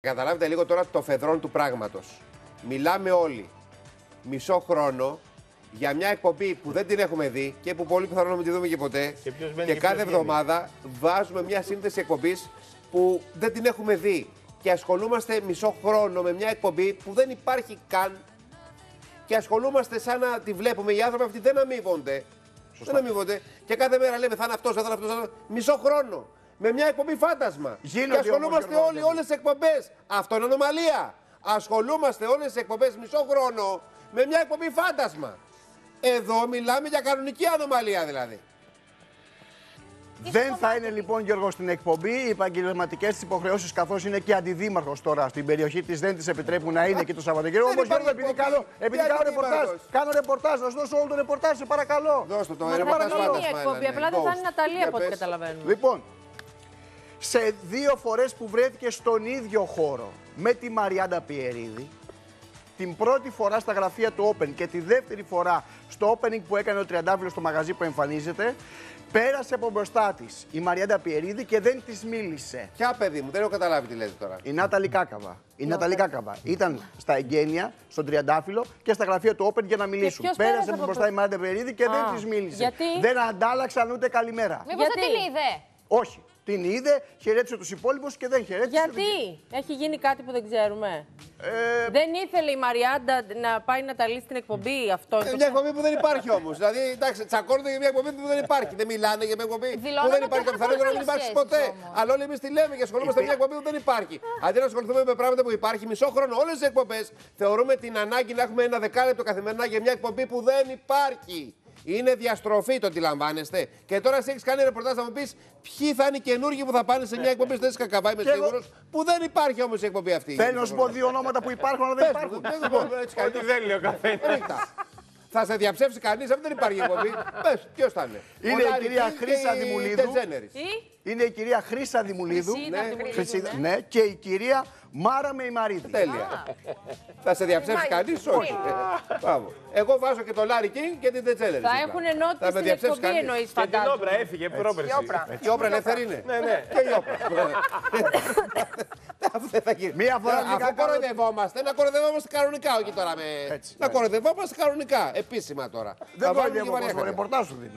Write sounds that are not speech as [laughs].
Καταλάβετε λίγο τώρα το φεδρόν του πράγματος. Μιλάμε όλοι μισό χρόνο για μια εκπομπή που δεν την έχουμε δει και που πολύ πιθανόν να μην τη δούμε και ποτέ. Και ποιος μπαίνει Και και κάθε ποιος βγαίνει. εβδομάδα βάζουμε μια σύνθεση εκπομπής που δεν την έχουμε δει. Και ασχολούμαστε μισό χρόνο με μια εκπομπή που δεν υπάρχει καν. Και ασχολούμαστε σαν να τη βλέπουμε. Οι άνθρωποι αυτοί δεν αμείβονται. Δεν αμείβονται. Και κάθε μέρα λέμε θα είναι αυτός, θα είναι αυτός. Μισό χρόνο. Με μια εκπομπή φάντασμα. Γίνονται και ασχολούμαστε όμως, Γιώργο, όλοι, όλες τι εκπομπές. Αυτό είναι ανομαλία. Ασχολούμαστε όλες τι εκπομπές μισό χρόνο με μια εκπομπή φάντασμα. Εδώ μιλάμε για κανονική ανομαλία δηλαδή. Δεν θα είναι λοιπόν Γιώργο στην εκπομπή. Οι επαγγελματικές της υποχρεώσεις, καθώς είναι και αντιδήμαρχος τώρα στην περιοχή της, δεν τη επιτρέπουν να είναι εκεί το Σαββατοκύριακο. Δεν Όμως Γιώργο, υπάρχει επειδή εκπομπή. κάνω, επειδή Τι κάνω ρεπορτάζ, αντιδήμαρχος. κάνω ρεπορτάζ, να σου δώσω όλο το ρεπορτάζ, σε παρακαλώ. Δώστε το Μα ρεπορτάζ θα γίνει η φάντασμα. εκπομπή, έλα, ναι. απλά δεν θα είναι Ghost. Ναταλία Για από ό,τι πες. καταλαβαίνουμε. Λοιπόν, σε δύο φορές που βρέθηκε στον ίδιο χώρο με τη Μαριάντα Πιερίδη, την πρώτη φορά στα γραφεία του Open και τη δεύτερη φορά στο opening που έκανε ο Τριαντάφυλλος στο μαγαζί που εμφανίζεται, πέρασε από μπροστά της η Μαριάντα Πιερίδη και δεν της μίλησε. Ποια παιδί μου, δεν έχω καταλάβει τι λέτε τώρα. Η Νάταλη Κάκαβα. Η Νάταλη Κάκαβα ήταν στα εγγένεια, στον Τριαντάφυλλο και στα γραφεία του Open για να μιλήσουν. ποιος Πέρασε πέρασε από από μπροστά η Μαριάντα Πιερίδη και Α, δεν της μίλησε. γιατί; Δεν αντάλλαξαν ούτε καλημέρα. Μήπως δεν Γιατί; την είδε. Όχι. Την είδε, χαιρέτησε τους υπόλοιπους και δεν χαιρέτησε. Γιατί; έχει γίνει κάτι που δεν ξέρουμε. Ε, Δεν ήθελε η Μαριάντα να πάει να τα λύσει την εκπομπή. Αυτό είναι Ε, το Μια εκπομπή που δεν υπάρχει όμως. Δηλαδή, εντάξει, τσακώνονται για μια εκπομπή που δεν υπάρχει. Δεν μιλάνε για μια εκπομπή που Δηλώνουν δεν ότι υπάρχει. Και έχουν πιθανότερο να μην πολύ υπάρξει σχέσεις ποτέ. όμως. Αλλά όλοι εμείς τη λέμε και ασχολούμαστε με μια εκπομπή που δεν υπάρχει. Αντί να ασχοληθούμε με πράγματα που υπάρχει, μισό χρόνο όλες τις εκπομπές θεωρούμε την ανάγκη να έχουμε ένα δεκάλεπτο καθημερινά για μια εκπομπή που δεν υπάρχει. Είναι διαστροφή το αντιλαμβάνεστε. Και τώρα εσύ έχεις κάνει ρεπορτάζ να μου πεις ποιοι θα είναι οι καινούργοι που θα πάνε σε μια εκπομπή στο Έσαι Κακαβά, είμαι Και εγώ- σίγουρος. Που δεν υπάρχει όμως η εκπομπή αυτή. Θέλω να σου πω δύο ονόματα που υπάρχουν, αλλά δεν Πες μου, υπάρχουν. δεν μπορώ έτσι Ό,τι δεν λέει ο καθένας. Ρίχτα. Θα σε διαψεύσει κανείς, αυτή δεν υπάρχει εκπομπή. Πες, ποιος θα είναι. Είναι Ο η Λάρι κυρία Κίνγκ και Χρύσα η Δημουλίδου. Ντετζένερης. Τι; Είναι η κυρία Χρύσα Δημουλίδου. Χρυσίδα Ναι. Δημουλίδου, Χρυσίδα, ναι. ναι, και η κυρία Μάρα Μεϊμαρίδη. Τέλεια. Θα σε διαψεύσει κανείς, όχι. Μπράβο. Εγώ βάζω και το Λάρι Κίνγκ και την Ντετζένερη. Θα έχουν ενότητα στην εκπομπή εννοείς, Και την φαντάζομαι. όπρα έφυγε πρόπερση. Η όπρα ελεύθερη είναι. Ναι, ναι. Και η όπρα. [laughs] Αυτό δεν θα γίνει. Μία φορά Τώρα, βγήκα Αφού κάνω- κοροϊδευόμαστε, να κοροϊδευόμαστε κανονικά, όχι τώρα με. Έτσι, Να ναι. κοροϊδευόμαστε κανονικά, επίσημα τώρα. Δεν Θα βάλουμε και κοροϊδεύω βαριά κόσμο, χαρτιά. ρεπορτάζ σου δίνω.